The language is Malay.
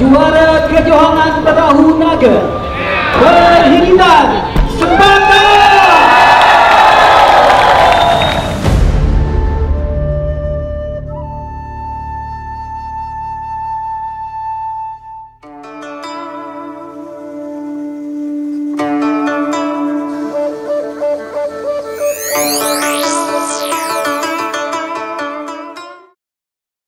juara kejohanan perahu naga berhiritan sembata Thank.